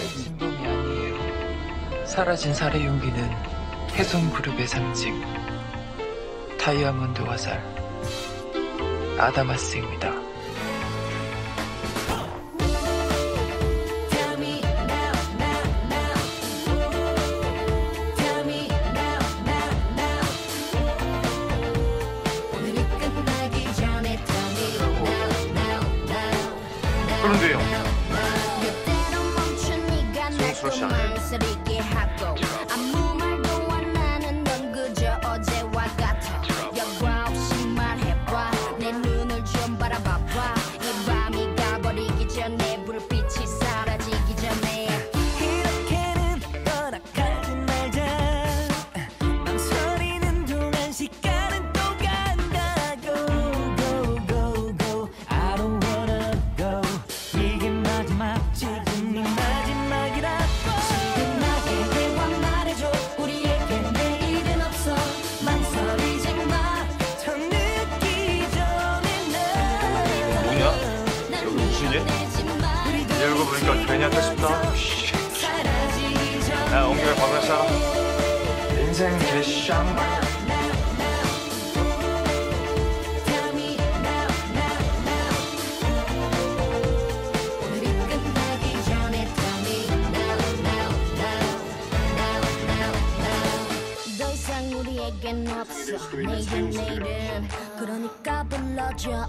진범이 아니에요. 사라진 살의 용기는 훼손 그룹의 상징. 다이아몬드 화살. 아다마스입니다. Now, 네가 무슨 일? 열고 보니까 괜히 앉아 싶다. 야, 옹경에 밥을 싸. 인생 개쌍. 우리에겐 없어 내일 내일은 그러니까 불러줘 어,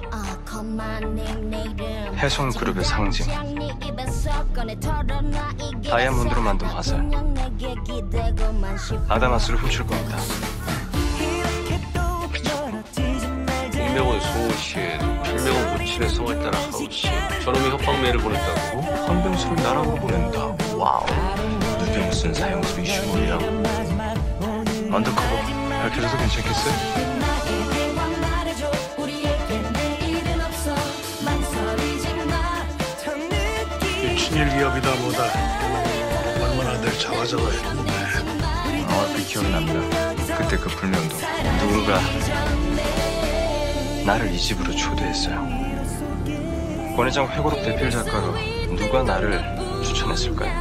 come on name 내일은 훼손 그룹의 상징. 네 다이아몬드로 만든 화살. 아다마스를 훔칠 겁니다. 일명은 송우씨, 필명은 무칠의 성을 따라 하우씨. 저놈이 협박 메일을 보냈다고? 헌병수를 나락으로 보낸다. 와우. 누병 쓴 사형수의 휴물이라고. 언더커버 밝혀줘도 괜찮겠어요? 끝나게 대화 말해줘 우리에게 내일은 없어 망설이지 마더 늦기 친일 기업이다 뭐다 얼마나 늘 자화자화했는데 아, 얼핏 기억이 납니다. 그때 그 불면도 누군가 나를 이 집으로 초대했어요. 권 회장 회고록 대필 작가로 누가 나를 추천했을까요?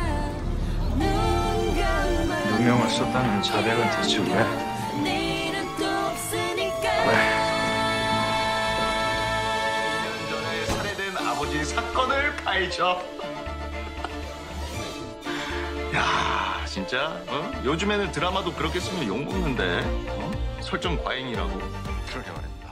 누명을 썼다는 자백은 대체 왜? 전에 살해된 아버지 사건을 파헤쳐. 야, 진짜 어? 요즘에는 드라마도 그렇게 쓰면 욕 먹는데 어? 설정 과잉이라고. 그러게 말입니다.